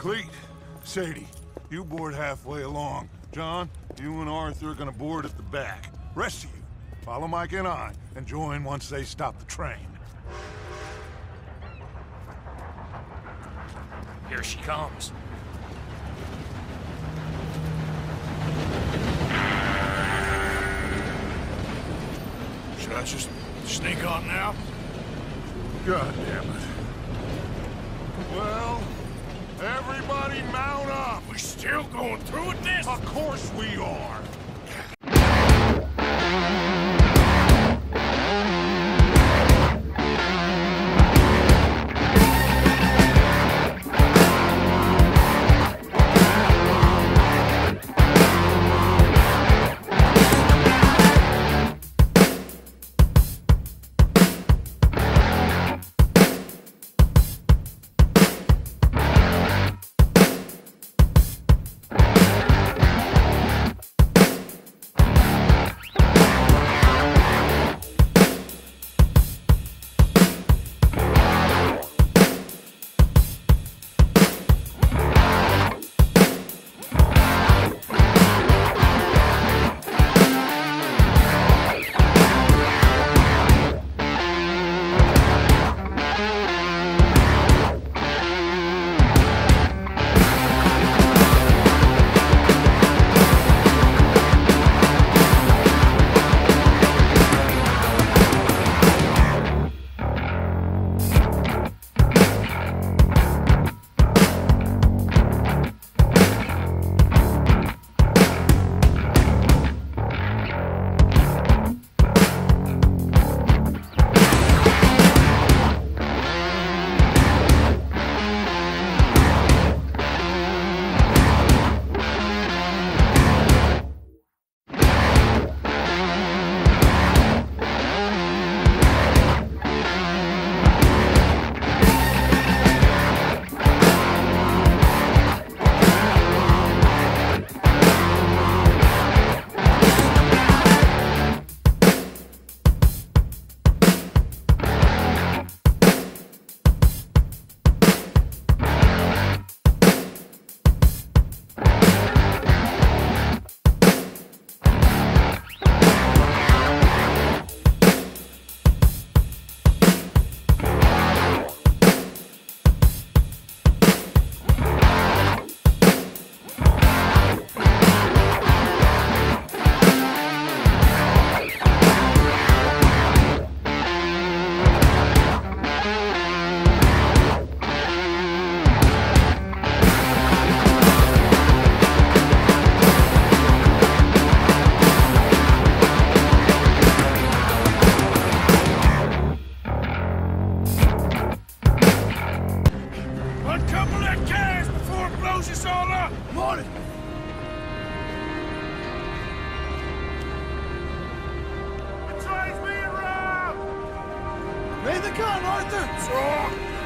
Cleet, Sadie, you board halfway along. John, you and Arthur are gonna board at the back. Rest of you, follow Micah and I, and join once they stop the train. Here she comes. Should I just sneak on now? God damn it. Well, everybody mount up! We're still going through this? Of course we are! Blows us all up! Morning! The train's being robbed! Lay the gun, Arthur! So...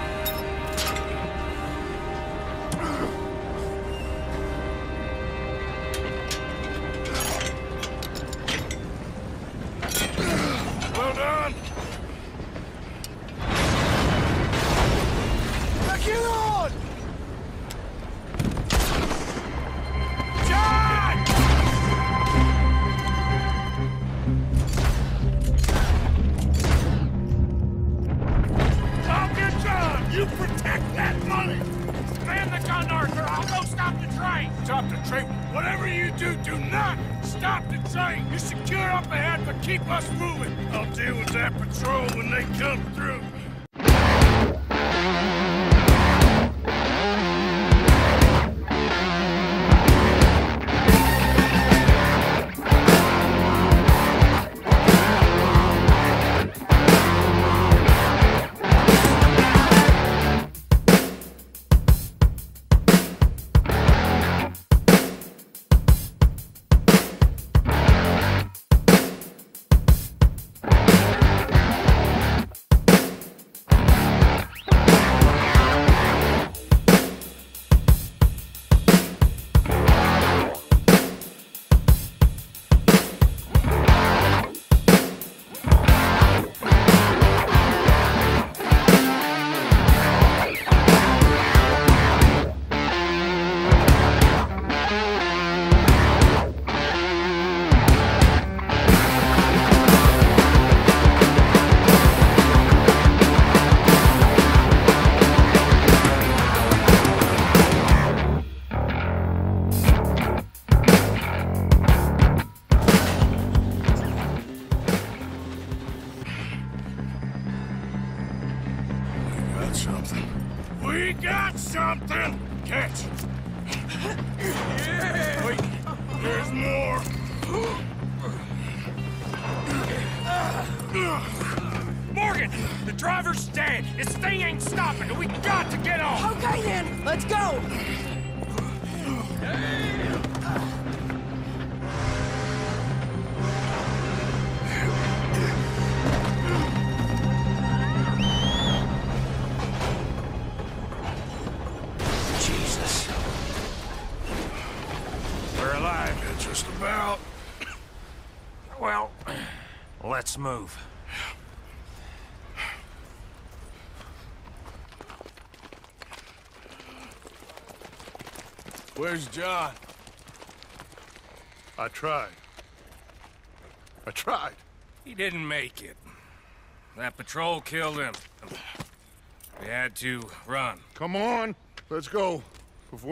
Whatever you do, do not stop the train! You secure up ahead, but keep us moving! I'll deal with that patrol when they come through! Something! Catch! Wait, there's more! Morgan! The driver's dead! This thing ain't stopping, and we got to get off! Okay then, let's go! Jesus. Well, let's move. Where's John? I tried. I tried. He didn't make it. That patrol killed him. We had to run. Come on, let's go. Before